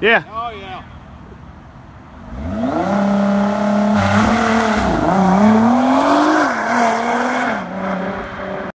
Yeah. Oh yeah.